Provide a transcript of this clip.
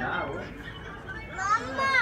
đó Mama